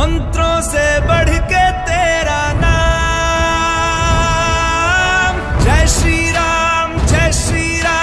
mantra se